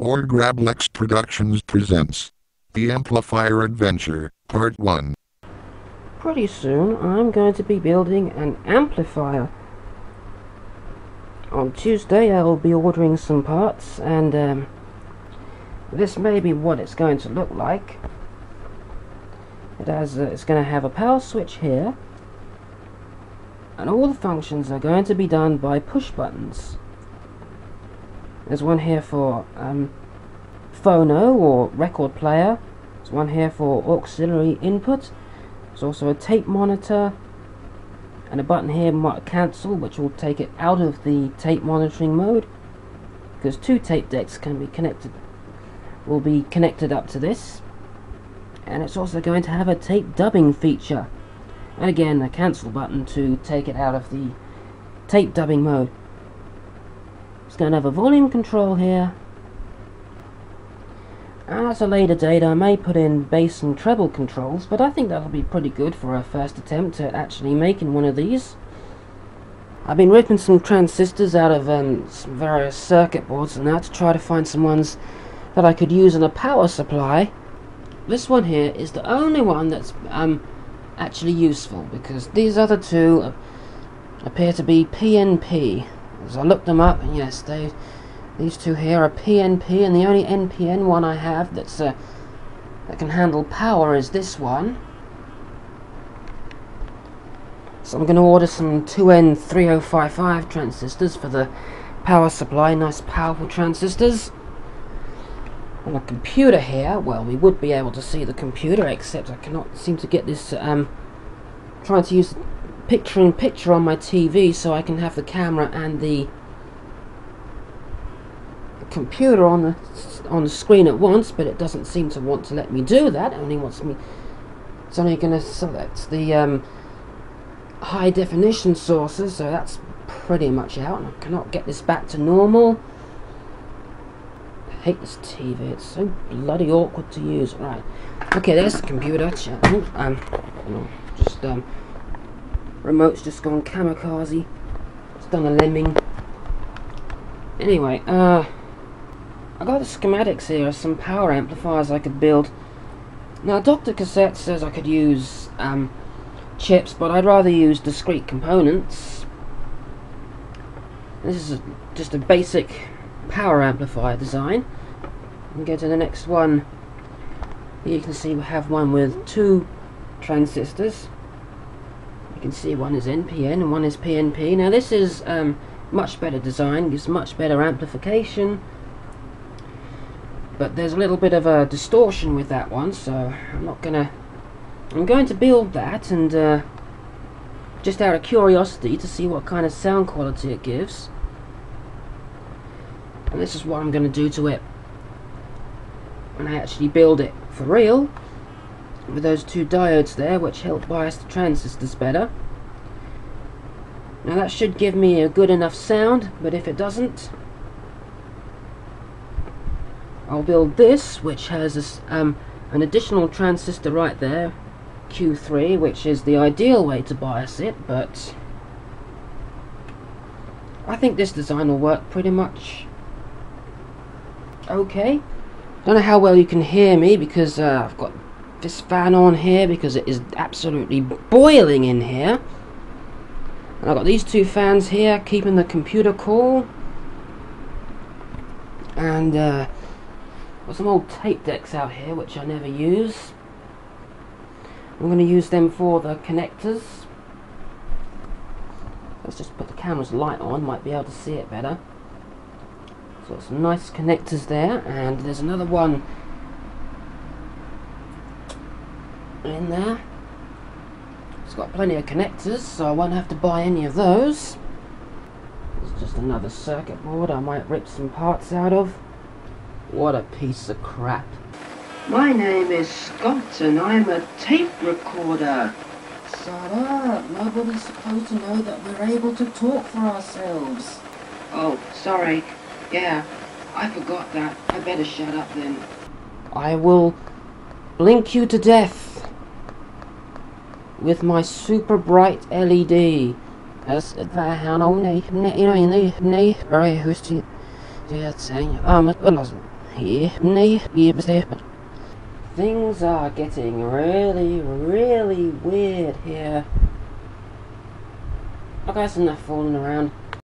Or Grablex Productions presents The Amplifier Adventure, Part 1. Pretty soon I'm going to be building an amplifier. On Tuesday I will be ordering some parts and um, this may be what it's going to look like. It has, uh, it's going to have a power switch here and all the functions are going to be done by push buttons. There's one here for um, phono or record player. There's one here for auxiliary input. There's also a tape monitor and a button here cancel which will take it out of the tape monitoring mode because two tape decks can be connected will be connected up to this and it's also going to have a tape dubbing feature and again a cancel button to take it out of the tape dubbing mode going to have a volume control here. At a later date I may put in bass and treble controls, but I think that'll be pretty good for a first attempt at actually making one of these. I've been ripping some transistors out of um, various circuit boards and that to try to find some ones that I could use in a power supply. This one here is the only one that's um, actually useful because these other two appear to be PNP as I looked them up, and yes, they, these two here are PNP, and the only NPN one I have that's uh, that can handle power is this one. So I'm going to order some 2N3055 transistors for the power supply, nice powerful transistors. On a computer here, well, we would be able to see the computer, except I cannot seem to get this, um, trying to use picture-in-picture on my TV so I can have the camera and the computer on the on the screen at once, but it doesn't seem to want to let me do that. It only wants me. It's only going to select the um, high definition sources, so that's pretty much out. I cannot get this back to normal. I hate this TV. It's so bloody awkward to use. Right. Okay, there's the computer. Um, just um Remote's just gone kamikaze. It's done a lemming. Anyway, uh, I got the schematics here of some power amplifiers I could build. Now, Dr. Cassette says I could use um, chips, but I'd rather use discrete components. This is a, just a basic power amplifier design. And go to the next one. You can see we have one with two transistors you can see one is NPN and one is PNP. Now this is um, much better design, gives much better amplification. But there's a little bit of a distortion with that one, so I'm not gonna... I'm going to build that and uh, just out of curiosity to see what kind of sound quality it gives. And this is what I'm going to do to it when I actually build it for real with those two diodes there which help bias the transistors better. Now that should give me a good enough sound, but if it doesn't, I'll build this, which has a, um, an additional transistor right there, Q3, which is the ideal way to bias it, but I think this design will work pretty much okay. Don't know how well you can hear me because uh, I've got this fan on here because it is absolutely boiling in here. And I've got these two fans here keeping the computer cool. And uh, got some old tape decks out here which I never use. I'm going to use them for the connectors. Let's just put the camera's light on, might be able to see it better. So some nice connectors there, and there's another one in there. It's got plenty of connectors, so I won't have to buy any of those. It's just another circuit board I might rip some parts out of. What a piece of crap. My name is Scott and I'm a tape recorder. Shut up, nobody's supposed to know that we're able to talk for ourselves. Oh, sorry. Yeah, I forgot that. I better shut up then. I will blink you to death with my super bright LED. As um, here. Nee, hier bestemmen. Things are getting really, really weird here. Okay, that's enough fooling around.